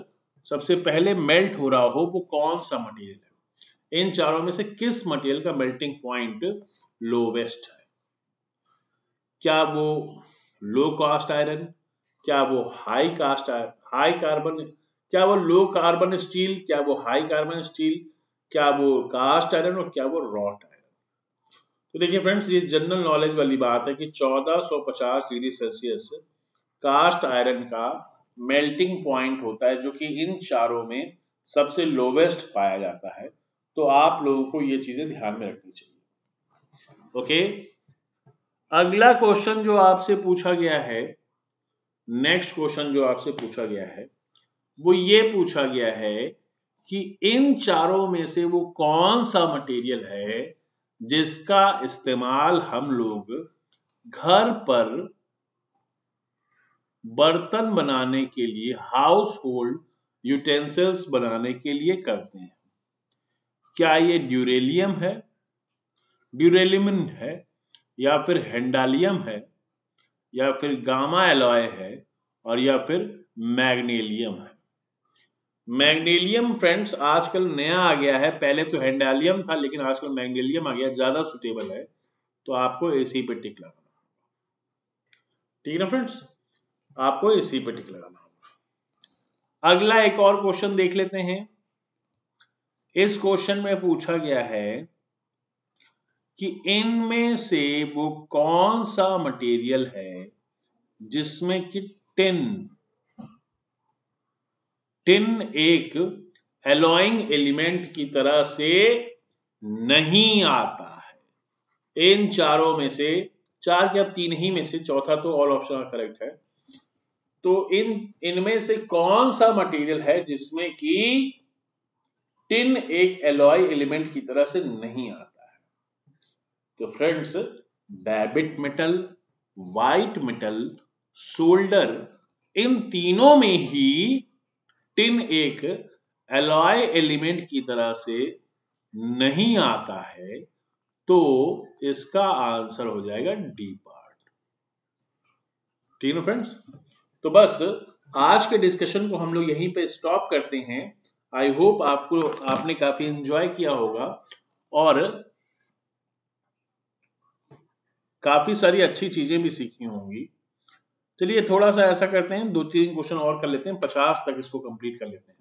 सबसे पहले मेल्ट हो रहा हो, वो कौन सा मटेरियल है? इन चारों में से किस मटेरियल का मेल्टिंग पॉइंट लोवेस्ट है? क्या वो लो कास्ट आयरन क्या वो high cast iron high carbon क्या वो लो कार्बन स्टील क्या वो हाई कार्बन स्टील क्या वो कास्ट आयरन और क्या वो रॉट तो देखिए फ्रेंड्स ये जनरल नॉलेज वाली बात है कि 1450 डिग्री सेल्सियस कास्ट आयरन का मेल्टिंग पॉइंट होता है जो कि इन चारों में सबसे लोवेस्ट पाया जाता है। तो आप लोगों को ये चीज़ें ध्यान में रखनी चाहिए। ओके अगला क्वेश्चन जो आपसे पूछा गया है नेक्स्ट क्वेश्चन जो आपसे पूछा गया है, वो ये पूछा गया है कि इन चारों में से वो कौन सा मटेरियल है जिसका इस्तेमाल हम लोग घर पर बर्तन बनाने के लिए हाउस होल्ड यूटेंसिल्स बनाने के लिए करते हैं। क्या ये ड्यूरेलियम है? ड्यूरेलियम है या फिर हेंडालियम है या फिर गामा एलॉय है और या फिर मैग्नेलियम है? मैग्नेलियम फ्रेंड्स, आजकल नया आ गया है। पहले तो हेंडालियम था, लेकिन आजकल मैग्नेलियम आ गया ज़्यादा सुटेबल है। तो आपको इसी पे टिक लगाना होगा। ठीक है ना फ्रेंड्स आपको इसी पे टिक लगाना होगा। अगला एक और क्वेश्चन देख लेते हैं। इस क्वेश्चन में पूछा गया है कि इनमें से वो कौन सा मटेरियल है जिसमें कि टिन टिन एक एलोइंग एलिमेंट की तरह से नहीं आता है। इन चारों में से, चार या तीन ही में से, चौथा तो ऑल ऑप्शन करेक्ट है। तो इन, इनमें से कौन सा मटेरियल है जिसमें कि टिन एक एलॉय एलिमेंट की तरह से नहीं आता है? तो friends Babbitt metal white metal solder इन तीनों में ही टिन एक एलॉय एलिमेंट की तरह से नहीं आता है तो इसका आंसर हो जाएगा डी पार्ट ठीक है फ्रेंड्स तो बस, आज के डिस्कशन को हम लोग यहीं पे स्टॉप करते हैं. आई होप आपको, आपने काफ़ी एंजॉय किया होगा और काफ़ी सारी अच्छी चीज़ें भी सीखी होंगी. चलिए, थोड़ा सा ऐसा करते हैं, दो तीन क्वेश्चन और कर लेते हैं, पचास तक इसको कंप्लीट कर लेते हैं।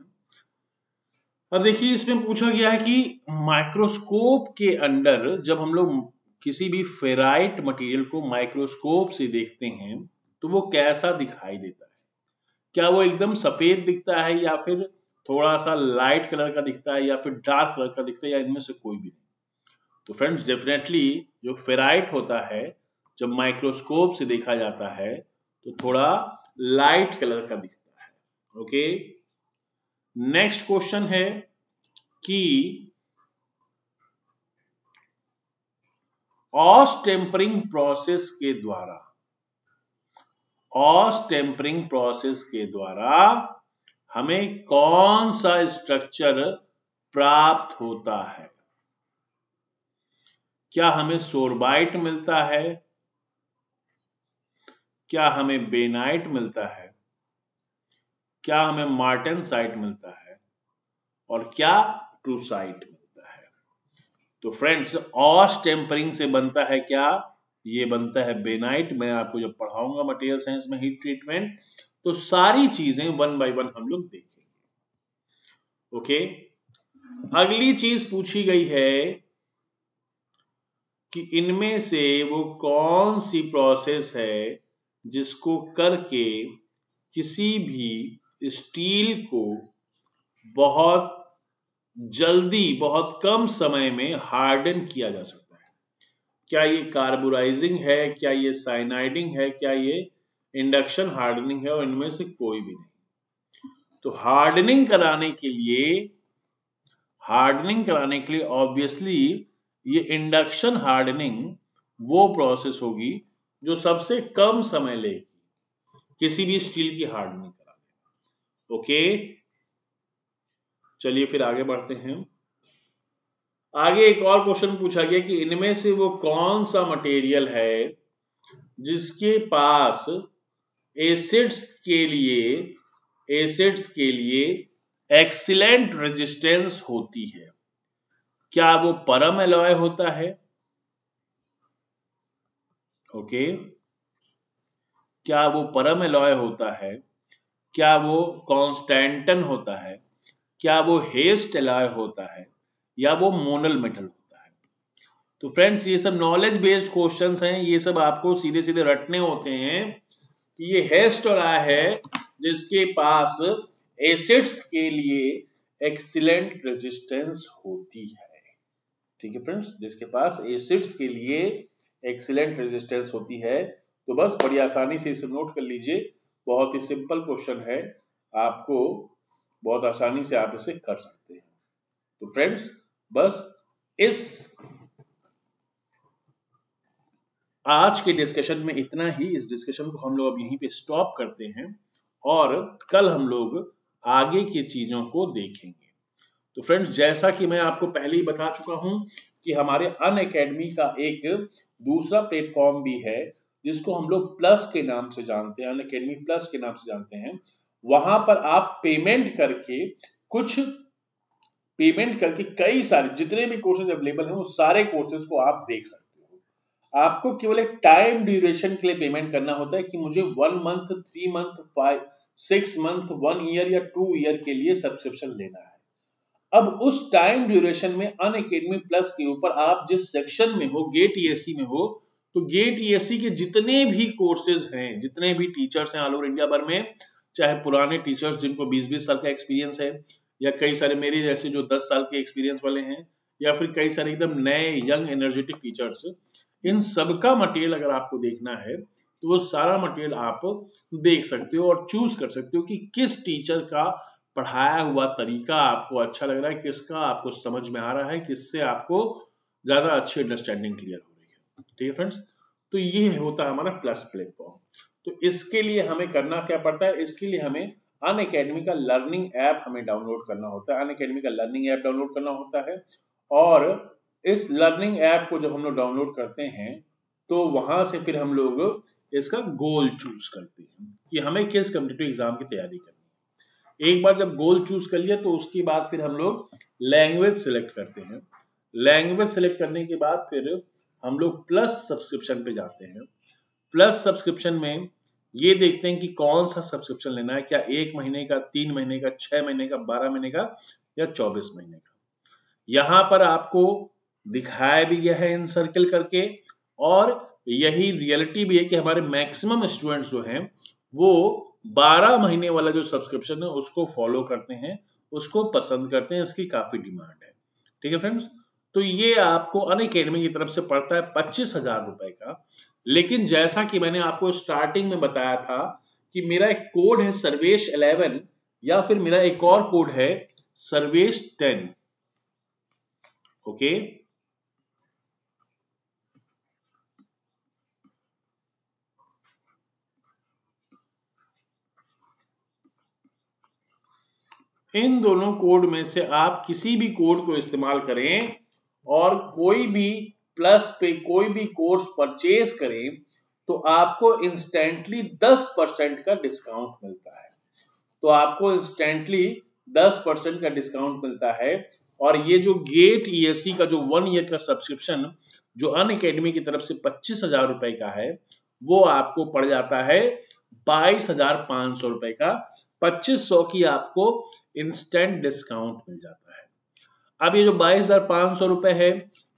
अब देखिए, इसमें पूछा गया है कि माइक्रोस्कोप के अंदर जब हम लोग किसी भी फेराइट मटेरियल को माइक्रोस्कोप से देखते हैं तो वो कैसा दिखाई देता है? क्या वो एकदम सफ़ेद दिखता है या फिर थोड़ा सा लाइट कलर का दिखता है या फिर डार्क कलर का दिखता है या इनमें से कोई भी नहीं? तो फ्रेंड्स डेफिनेटली जो फेराइट होता है, जब माइक्रोस्कोप से देखा जाता है तो थोड़ा लाइट कलर का दिखता है। ओके नेक्स्ट क्वेश्चन है कि ऑस टेम्परिंग प्रोसेस के द्वारा ऑस टेम्परिंग प्रोसेस के द्वारा हमें कौन सा स्ट्रक्चर प्राप्त होता है? क्या हमें सोरबाइट मिलता है? क्या हमें बेनाइट मिलता है? क्या हमें मार्टन साइट मिलता है? और क्या ट्रू साइट मिलता है? तो फ्रेंड्स ऑस टेम्परिंग से बनता है क्या? ये बनता है बेनाइट। मैं आपको जब पढ़ाऊँगा मटेरियल साइंस में हीट ट्रीटमेंट तो सारी चीज़ें वन बाय वन हम लोग देखेंगे। ओके अगली चीज़ पूछी गई है कि इनमें से वो कौन सी प्रोसेस है जिसको करके किसी भी स्टील को बहुत जल्दी, बहुत कम समय में हार्डन किया जा सकता है। क्या ये कार्बोराइजिंग है? क्या ये साइनाइडिंग है? क्या ये इंडक्शन हार्डनिंग है? और इनमें से कोई भी नहीं। तो हार्डनिंग कराने के लिए, हार्डनिंग कराने के लिए ऑब्वियसली ये इंडक्शन हार्डनिंग वो प्रोसेस होगी जो सबसे कम समय लेगी, किसी भी स्टील की हार्डनिंग ओके? चलिए फिर आगे बढ़ते हैं। आगे एक और क्वेश्चन पूछा गया कि इनमें से वो कौन सा मटेरियल है जिसके पास एसिड्स के लिए एसिड्स के लिए एक्सीलेंट रेजिस्टेंस होती है? क्या वो परम एलॉय होता है? ओके? क्या वो परम एलॉय होता है? क्या वो कॉन्स्टेंटन होता है? क्या वो हेस्ट एलॉय होता है? या वो मोनल मेटल होता है? तो फ्रेंड्स, ये सब नॉलेज बेस्ड क्वेश्चंस हैं। ये सब आपको सीधे सीधे रटने होते हैं कि ये हेस्ट एलॉय है जिसके पास एसिड्स के लिए एक्सीलेंट रेजिस्टेंस होती है। ठीक है फ्रेंड्स? जिसके पास एसिड्स के लिए एक्सीलेंट रेजिस्टेंस होती है तो बस बड़ी आसानी से इसे नोट कर लीजिए। बहुत ही सिंपल क्वेश्चन है। आपको बहुत आसानी से आप इसे कर सकते हैं। तो फ्रेंड्स बस इस आज के डिस्कशन में इतना ही। इस डिस्कशन को हम लोग अब यहीं पे स्टॉप करते हैं और कल हम लोग आगे की चीज़ों को देखेंगे। तो फ्रेंड्स जैसा कि मैं आपको पहले ही बता चुका हूँ कि हमारे अन अकेडमी का एक दूसरा प्लेटफॉर्म भी है, जिसको हम लोग प्लस के नाम से जानते हैं अन अकेडमी प्लस के नाम से जानते हैं। वहाँ पर आप पेमेंट करके कुछ पेमेंट करके कई सारे, जितने भी कोर्सेज अवेलेबल हैं वो सारे कोर्सेज को आप देख सकते हो। आपको केवल एक टाइम ड्यूरेशन के लिए पेमेंट करना होता है कि मुझे one month three month five six month one year या टू ईयर के लिए सब्सक्रिप्शन लेना है। अब उस टाइम ड्यूरेशन में अन अकेडमी प्लस के ऊपर आप जिस सेक्शन में हो गेट ईएससी में हो तो गेट ईएससी के जितने भी कोर्सेज हैं, जितने भी टीचर्स हैं ऑल ओवर इंडिया भर में, चाहे पुराने टीचर्स जिनको 20-20 साल का एक्सपीरियंस है, या कई सारे मेरे जैसे जो 10 साल के एक्सपीरियंस वाले हैं, या फिर कई सारे एकदम नए यंग एनर्जेटिक टीचर्स इन सबका मटेरियल अगर आपको देखना है तो वो सारा मटेरियल आप देख सकते हो और चूज़ कर सकते हो कि किस टीचर का पढ़ाया हुआ तरीका आपको अच्छा लग रहा है, किसका आपको समझ में आ रहा है, किससे आपको ज़्यादा अच्छी अंडरस्टैंडिंग क्लियर हो रही है। ठीक है फ्रेंड्स तो ये होता है हमारा प्लस प्लेटफॉर्म तो इसके लिए हमें करना क्या पड़ता है? इसके लिए हमें अन अकेडमी का लर्निंग ऐप हमें डाउनलोड करना होता है। अन अकेडमी का लर्निंग ऐप डाउनलोड करना होता है और इस लर्निंग ऐप को जब हम लोग डाउनलोड करते हैं तो वहाँ से फिर हम लोग इसका गोल चूज़ करते हैं कि हमें किस कम्पिटेटिव एग्ज़ाम की तैयारी करनी एक बार जब गोल चूज़ कर लिया तो उसके बाद फिर हम लोग लैंग्वेज सिलेक्ट करते हैं। लैंग्वेज सिलेक्ट करने के बाद फिर हम लोग प्लस सब्सक्रिप्शन पे जाते हैं। प्लस सब्सक्रिप्शन में ये देखते हैं कि कौन सा सब्सक्रिप्शन लेना है, क्या एक महीने का, तीन महीने का, छह महीने का, बारह महीने का, या चौबीस महीने का। यहाँ पर आपको दिखाया भी गया है इन सर्किल करके, और यही रियलिटी भी है कि हमारे मैक्सिमम स्टूडेंट्स जो हैं, वो 12 महीने वाला जो सब्सक्रिप्शन है, उसको फॉलो करते हैं, उसको पसंद करते हैं, इसकी काफ़ी डिमांड है। ठीक है फ्रेंड्स तो ये आपको अन अकेडमी की तरफ़ से पड़ता है पच्चीस हज़ार रुपए का। लेकिन जैसा कि मैंने आपको स्टार्टिंग में बताया था कि मेरा एक कोड है सर्वेश 11 या फिर मेरा एक और कोड है सर्वेश टेन। ओके इन दोनों कोड में से आप किसी भी कोड को इस्तेमाल करें और कोई भी प्लस पे कोई भी कोर्स परचेज करें तो आपको इंस्टेंटली 10 परसेंट का डिस्काउंट मिलता है। तो आपको इंस्टेंटली 10 परसेंट का डिस्काउंट मिलता है और ये जो गेट ईएससी का जो वन ईयर का सब्सक्रिप्शन जो अन अकेडमी की तरफ़ से पच्चीस हज़ार रुपए का है, वो आपको पड़ जाता है बाईस हज़ार पाँच सौ रुपए का। पच्चीस सौ की आपको इंस्टेंट डिस्काउंट मिल जाता है। अब ये जो बाईस रुपए है,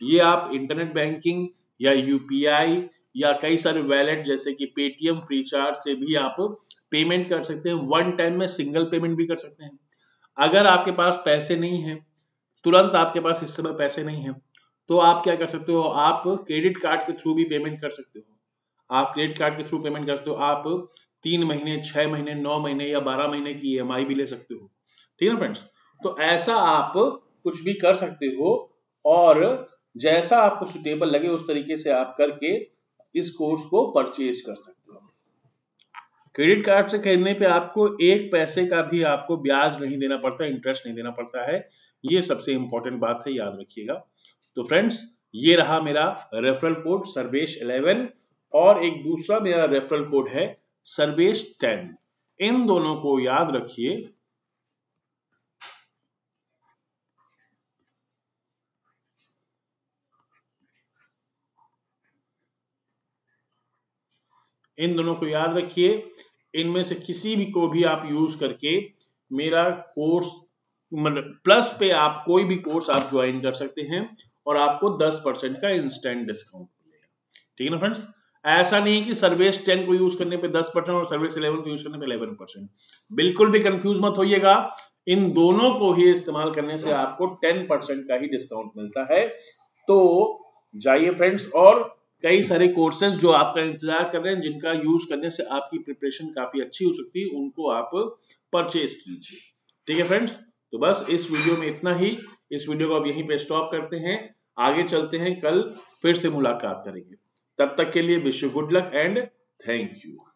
ये आप इंटरनेट बैंकिंग या यूपीआई या कई सारे वैलेट जैसे कि पेटीएम फ्रीचार्ज से भी आप पेमेंट कर सकते हैं। वन टाइम में सिंगल पेमेंट भी कर सकते हैं। अगर आपके पास पैसे नहीं है, तुरंत आपके पास इस समय पैसे नहीं है तो आप क्या कर सकते हो? आप क्रेडिट कार्ड के थ्रू भी पेमेंट कर सकते हो। आप क्रेडिट कार्ड के थ्रू पेमेंट कर सकते हो। आप तीन महीने, छह महीने, नौ महीने या बारह महीने की ई भी ले सकते हो। ठीक है फ्रेंड्स तो ऐसा आप कुछ भी कर सकते हो और जैसा आपको सुटेबल लगे उस तरीके से आप करके इस कोर्स को परचेज कर सकते हो। क्रेडिट कार्ड से खरीदने पे आपको एक पैसे का भी आपको ब्याज नहीं देना पड़ता इंटरेस्ट नहीं देना पड़ता है। ये सबसे इंपॉर्टेंट बात है, याद रखिएगा। तो फ्रेंड्स ये रहा मेरा रेफरल कोड सर्वेश 11 और एक दूसरा मेरा रेफरल कोड है सर्वेश टेन इन दोनों को याद रखिए। इन दोनों को याद रखिए। इनमें से किसी भी को भी आप यूज़ करके मेरा कोर्स मतलब प्लस पे आप कोई भी कोर्स आप ज्वाइन कर सकते हैं और आपको 10 परसेंट का इंस्टेंट डिस्काउंट मिलेगा। ठीक है ना फ्रेंड्स ऐसा नहीं कि सर्विस 10 को यूज़ करने पे 10 परसेंट और सर्विस 11 को यूज़ करने पे 11 परसेंट। बिल्कुल भी कंफ्यूज मत होइएगा। इन दोनों को ही इस्तेमाल करने से आपको 10 परसेंट का ही डिस्काउंट मिलता है। तो जाइए फ्रेंड्स और कई सारे कोर्सेज जो आपका इंतज़ार कर रहे हैं, जिनका यूज़ करने से आपकी प्रिपरेशन काफ़ी अच्छी हो सकती है, उनको आप परचेज कीजिए। ठीक है फ्रेंड्स तो बस इस वीडियो में इतना ही। इस वीडियो को अब यहीं पे स्टॉप करते हैं। आगे चलते हैं। कल फिर से मुलाकात करेंगे। तब तक के लिए wish you good luck and thank you